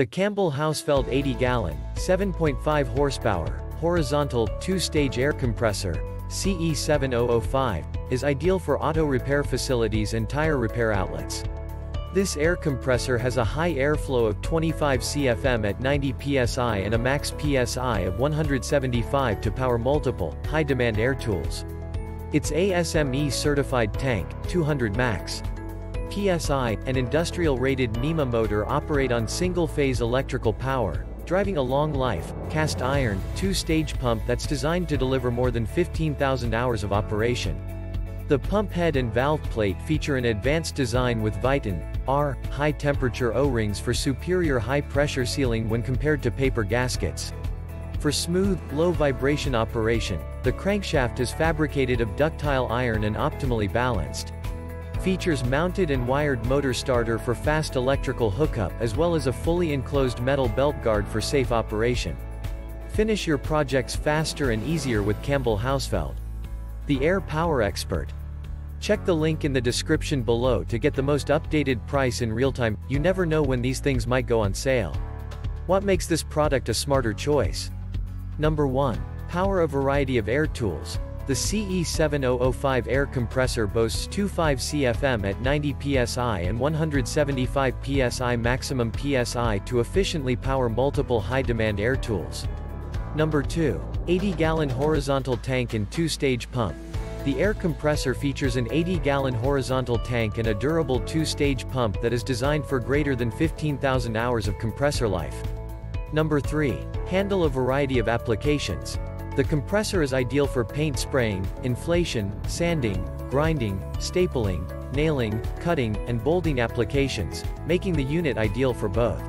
The Campbell Hausfeld 80-gallon, 7.5 horsepower, horizontal, two-stage air compressor, CE7005, is ideal for auto repair facilities and tire repair outlets. This air compressor has a high airflow of 25 CFM at 90 psi and a max psi of 175 to power multiple, high-demand air tools. Its ASME certified tank, 200 max, PSI, and industrial-rated NEMA motor operate on single-phase electrical power, driving a long life, cast iron, two-stage pump that's designed to deliver more than 15,000 hours of operation. The pump head and valve plate feature an advanced design with Viton, R, high-temperature O-rings for superior high-pressure sealing when compared to paper gaskets. For smooth, low-vibration operation, the crankshaft is fabricated of ductile iron and optimally balanced. Features mounted and wired motor starter for fast electrical hookup as well as a fully enclosed metal belt guard for safe operation. Finish your projects faster and easier with Campbell Hausfeld. The Air Power Expert. Check the link in the description below to get the most updated price in real time, you never know when these things might go on sale. What makes this product a smarter choice? Number 1. Power a variety of air tools, the CE7005 air compressor boasts 25 CFM at 90 psi and 175 psi maximum psi to efficiently power multiple high-demand air tools. Number 2. 80-gallon horizontal tank and two-stage pump. The air compressor features an 80-gallon horizontal tank and a durable two-stage pump that is designed for greater than 15,000 hours of compressor life. Number 3. Handle a variety of applications. The compressor is ideal for paint spraying, inflation, sanding, grinding, stapling, nailing, cutting, and bolting applications, making the unit ideal for both.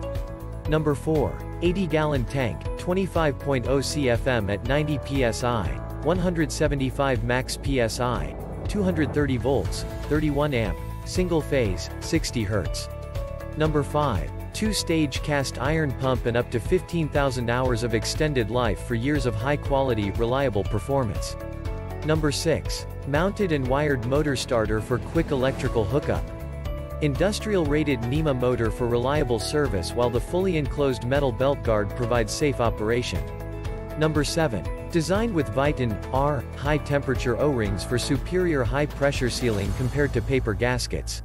Number 4. 80-gallon tank, 25.0 CFM at 90 psi, 175 max psi, 230 volts, 31 amp, single phase, 60 Hz. Number 5 two-stage cast iron pump and up to 15,000 hours of extended life for years of high-quality, reliable performance. Number 6. Mounted and wired motor starter for quick electrical hookup. Industrial-rated NEMA motor for reliable service while the fully enclosed metal belt guard provides safe operation. Number 7. Designed with Viton, R, high-temperature O-rings for superior high-pressure sealing compared to paper gaskets.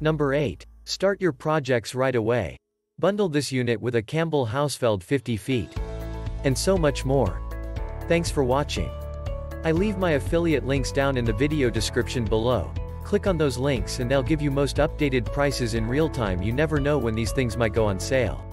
Number 8. Start your projects right away. Bundle this unit with a Campbell Hausfeld 50 feet. And so much more. Thanks for watching. I leave my affiliate links down in the video description below. Click on those links and they'll give you most updated prices in real time you never know when these things might go on sale.